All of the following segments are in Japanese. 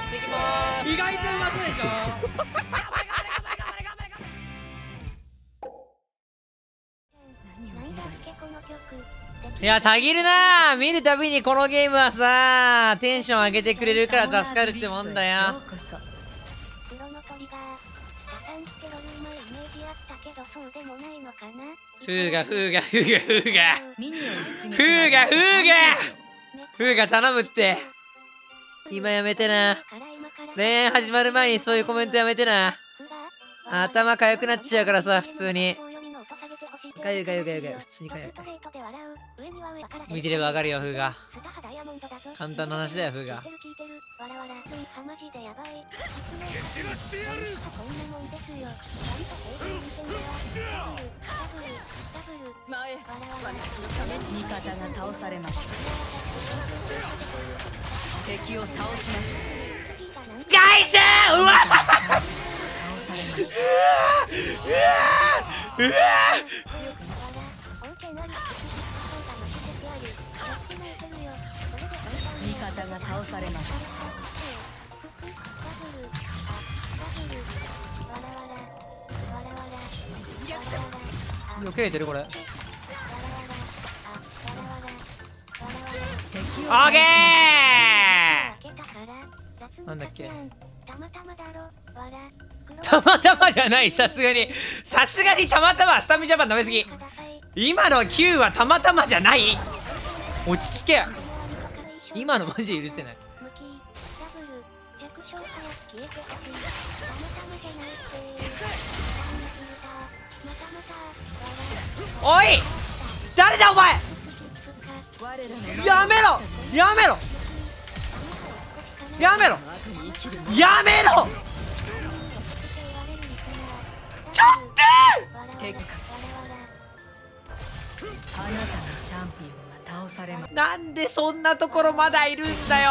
っていきます。意外とうまそうでしょいやたぎるな見るたびにこのゲームはさテンション上げてくれるから助かるってもんだよ黒のトリガー打算してロルうまいイメージあったけどそうでもないのかなフーガフーガフーガフーガフーガフーガフーガ頼むって今やめてな。恋愛始まる前にそういうコメントやめてな。頭かゆくなっちゃうからさ普通に。かゆいかゆいかゆいかゆい。普通にかゆい。見てればわかるよフーガ簡単な話だよフーガ前私のために味方が倒されました敵を倒しました。ガイスうわうわ味方が倒されました避けれ。てるこれオーケーなんだっけ？たまたまだろ？わらたまたまじゃない。さすがに。さすがにたまたま。スタミジャパンダメすぎ。今の9はたまたまじゃない。落ち着け。今のマジで許せない。無きダブル弱小化を消えてほしいたまたまじゃない！ってまたまたわらおい誰だお前やめろ！やめろやめろ。やめろ。ちょっ結果あなたのチャンピオンが倒されまとなんでそんなところまだいるんだよ。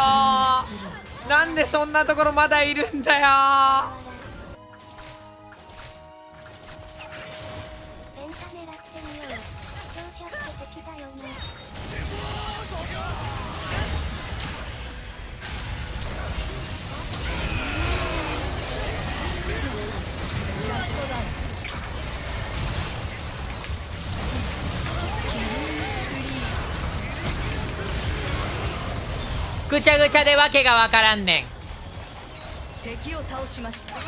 なんでそんなところまだいるんだよぐちゃぐちゃでわけがわからんねん。敵を倒しました。ダブ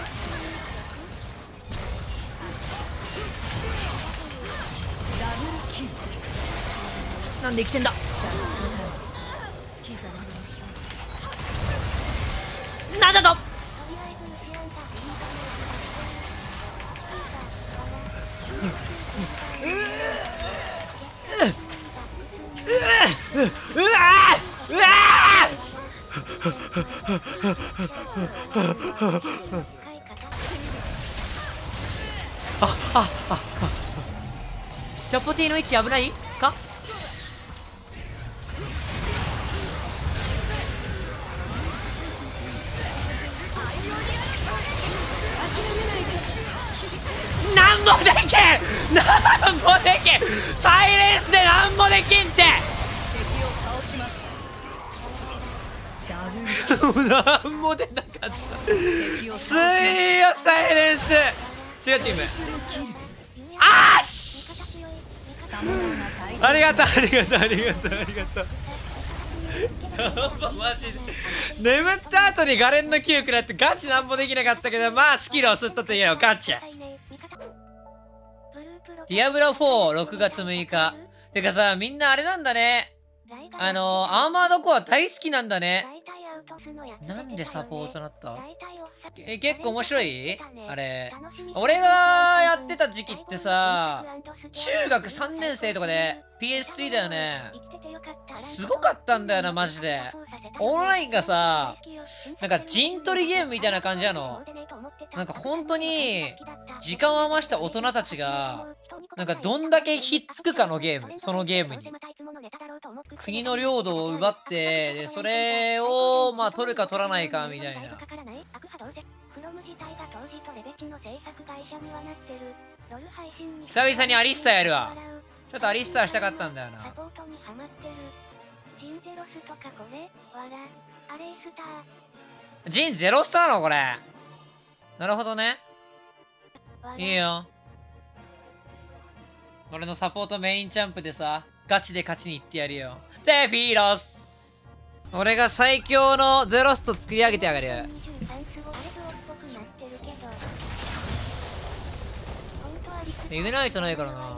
ルキルなんで生きてんだ。なんだと。とりあえず打ち合んティの位置危ない？か？なんもできん？なんもできん？サイレンスでなんもできんって？なんも出なかった。敵を倒しついよサイレンス。強いチーム。あーし！ありがとう。ありがとう。ありがとう。ありがとうマジで。眠った後にガレンの9食らってガチなんもできなかったけどまあスキルを吸ったと言えよガチディアブロ46月6日てかさみんなあれなんだね。あのアーマードコア大好きなんだね。なんでサポートなった？え結構面白い？あれ。俺がやってた時期ってさ中学3年生とかで PS3 だよね。すごかったんだよなマジで。オンラインがさなんか陣取りゲームみたいな感じなの。なんか本当に時間を余した大人たちがなんかどんだけひっつくかのゲームそのゲームに。国の領土を奪ってでそれをまあ取るか取らないかみたいな。久々にアリスターやるわ。ちょっとアリスターしたかったんだよな。ジンゼロスターのこれ。なるほどね。いいよ。俺のサポートメインチャンプでさガチで勝ちに行ってやるよ。テフィーロス。俺が最強のゼロスト作り上げてやがる。イグナイトないからな。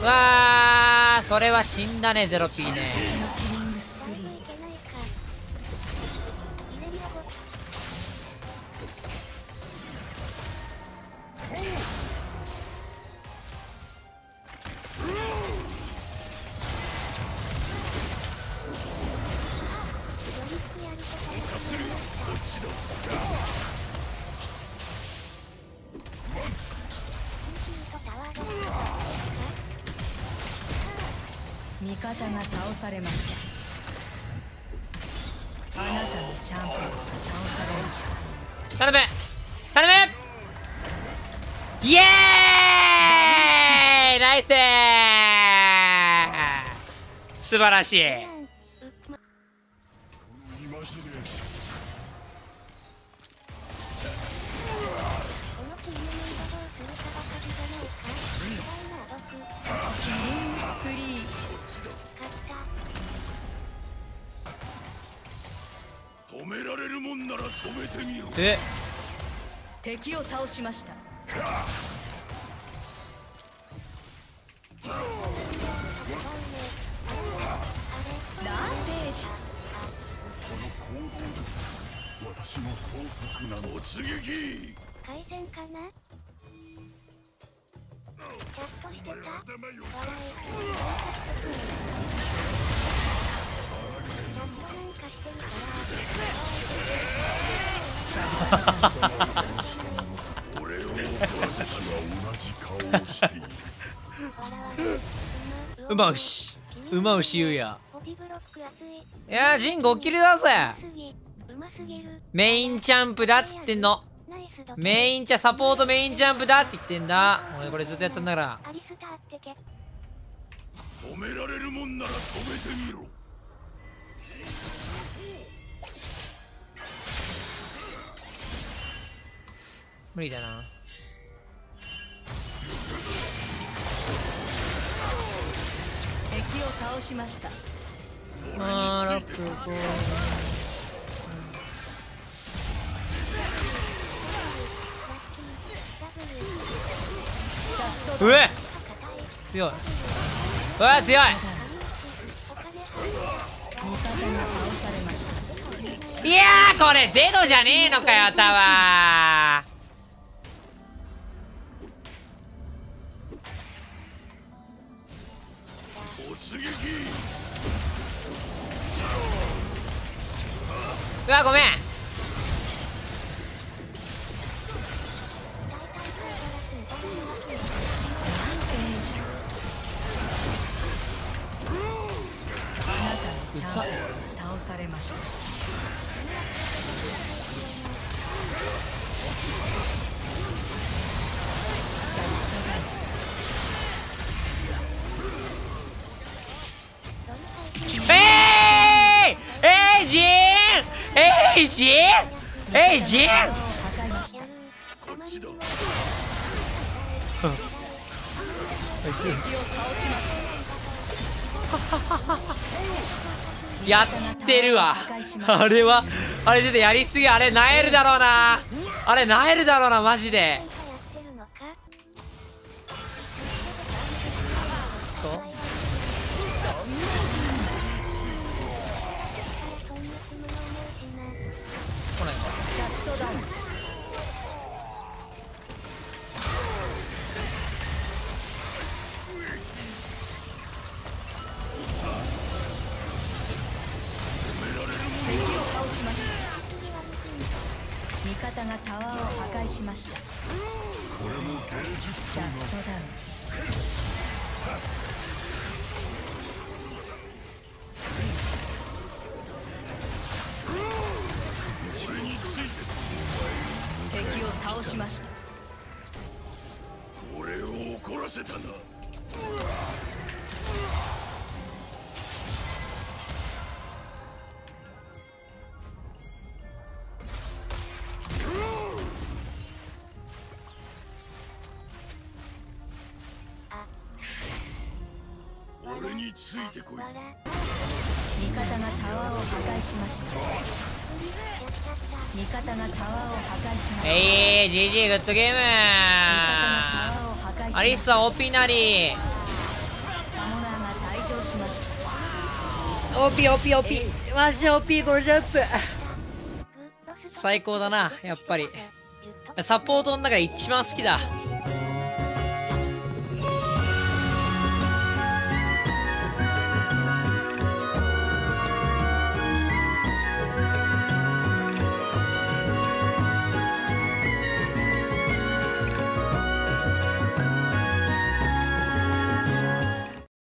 うわーそれは死んだねゼロピーね。味方が倒されましたあなたのチャンピオンが倒されました頼む。頼む。イエーイナイス素晴らしい。れるもんなら止めてみろ。え敵を倒しました。ランページ私の創作なの突撃。回線かな？チャットしてた俺を怒らせたのは同じ顔をしているうまうま牛言うやいいやジン5キルだぜ。メインチャンプだっつってんの。メインチャサポートメインチャンプだって言ってんだ。俺これずっとやったんだから。アリスターってけ止められるもんなら止めてみろ。無理だな。敵を倒しました。あーラップこううえ！強い。うわ強いいやこれゼロじゃねえのかよタワーうわごめん。ジン？えジン？やってるわ。あれはあれちょっとやりすぎあれなえるだろうな。あれなえるだろうなマジで。方がタワーを破壊しました。これも芸術シャットダウン敵を倒しました。俺を怒らせたな。ついてこい。味方がタワーを破壊しました。味方がタワーを破壊しました。えい GG グッドゲーム。アリスは OP なり。サモナーが退場しました。OPOPOP マジで OP このジャンプグッドス最高だなやっぱり。サポートの中で一番好きだ